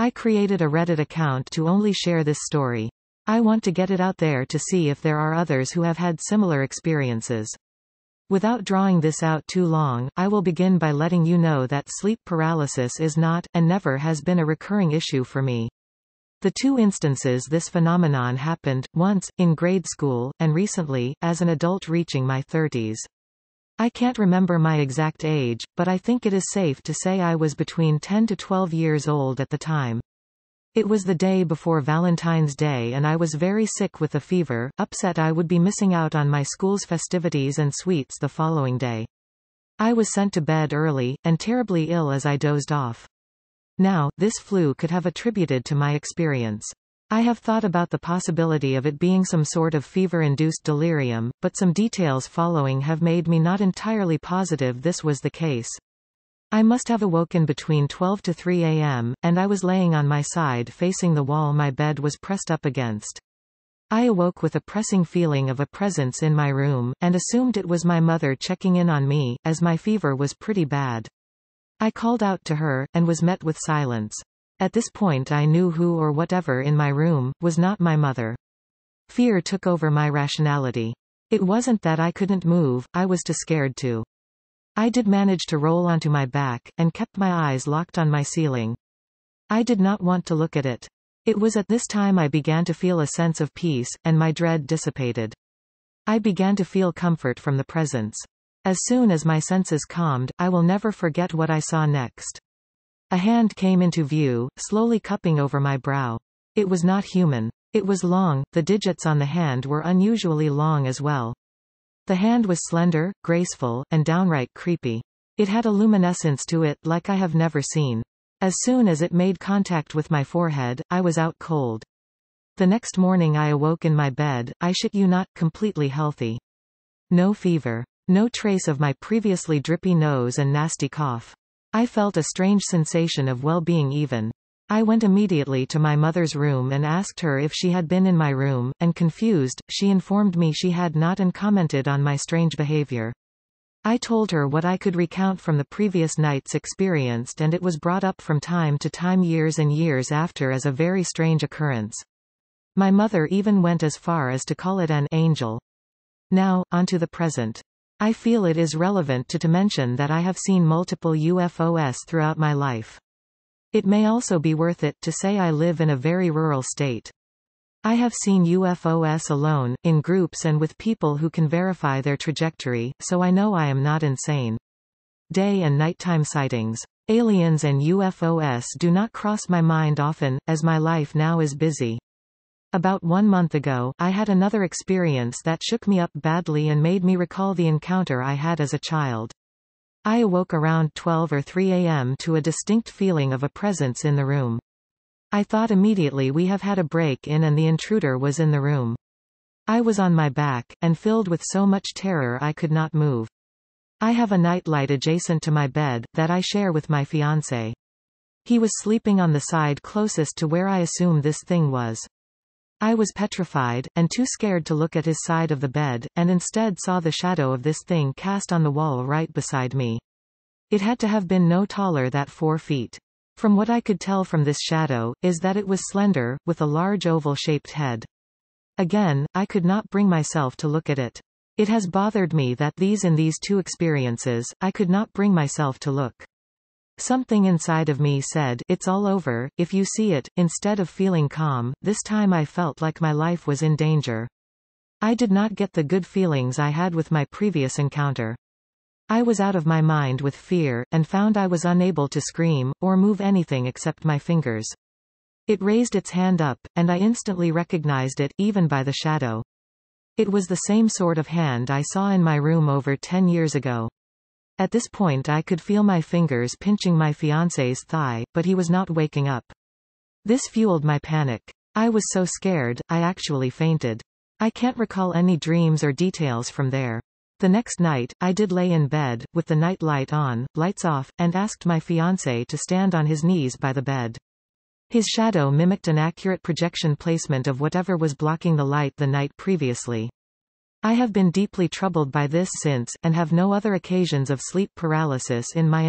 I created a Reddit account to only share this story. I want to get it out there to see if there are others who have had similar experiences. Without drawing this out too long, I will begin by letting you know that sleep paralysis is not, and never has been a recurring issue for me. The two instances this phenomenon happened, once, in grade school, and recently, as an adult reaching my 30s. I can't remember my exact age, but I think it is safe to say I was between 10 to 12 years old at the time. It was the day before Valentine's Day and I was very sick with a fever, upset I would be missing out on my school's festivities and sweets the following day. I was sent to bed early, and terribly ill as I dozed off. Now, this flu could have attributed to my experience. I have thought about the possibility of it being some sort of fever-induced delirium, but some details following have made me not entirely positive this was the case. I must have awoken between 12 to 3 a.m., and I was laying on my side facing the wall my bed was pressed up against. I awoke with a pressing feeling of a presence in my room, and assumed it was my mother checking in on me, as my fever was pretty bad. I called out to her, and was met with silence. At this point I knew who or whatever in my room, was not my mother. Fear took over my rationality. It wasn't that I couldn't move, I was too scared to. I did manage to roll onto my back, and kept my eyes locked on my ceiling. I did not want to look at it. It was at this time I began to feel a sense of peace, and my dread dissipated. I began to feel comfort from the presence. As soon as my senses calmed, I will never forget what I saw next. A hand came into view, slowly cupping over my brow. It was not human. It was long, the digits on the hand were unusually long as well. The hand was slender, graceful, and downright creepy. It had a luminescence to it like I have never seen. As soon as it made contact with my forehead, I was out cold. The next morning I awoke in my bed, I shit you not, completely healthy. No fever. No trace of my previously drippy nose and nasty cough. I felt a strange sensation of well-being even. I went immediately to my mother's room and asked her if she had been in my room, and confused, she informed me she had not and commented on my strange behavior. I told her what I could recount from the previous night's experience and it was brought up from time to time years and years after as a very strange occurrence. My mother even went as far as to call it an angel. Now, onto the present. I feel it is relevant to to mention that I have seen multiple UFOs throughout my life. It may also be worth it to say I live in a very rural state. I have seen UFOs alone, in groups and with people who can verify their trajectory, so I know I am not insane. Day and nighttime sightings. Aliens and UFOs do not cross my mind often, as my life now is busy. About one month ago, I had another experience that shook me up badly and made me recall the encounter I had as a child. I awoke around 12 or 3 a.m. to a distinct feeling of a presence in the room. I thought immediately we have had a break-in and the intruder was in the room. I was on my back, and filled with so much terror I could not move. I have a nightlight adjacent to my bed, that I share with my fiancé. He was sleeping on the side closest to where I assume this thing was. I was petrified, and too scared to look at his side of the bed, and instead saw the shadow of this thing cast on the wall right beside me. It had to have been no taller than four feet. From what I could tell from this shadow, is that it was slender, with a large oval-shaped head. Again, I could not bring myself to look at it. It has bothered me that these in these two experiences, I could not bring myself to look. Something inside of me said, it's all over, if you see it, instead of feeling calm, this time I felt like my life was in danger. I did not get the good feelings I had with my previous encounter. I was out of my mind with fear, and found I was unable to scream, or move anything except my fingers. It raised its hand up, and I instantly recognized it, even by the shadow. It was the same sort of hand I saw in my room over ten years ago. At this point I could feel my fingers pinching my fiancé's thigh, but he was not waking up. This fueled my panic. I was so scared, I actually fainted. I can't recall any dreams or details from there. The next night, I did lay in bed, with the night light on, lights off, and asked my fiancé to stand on his knees by the bed. His shadow mimicked an accurate projection placement of whatever was blocking the light the night previously. I have been deeply troubled by this since, and have no other occasions of sleep paralysis in my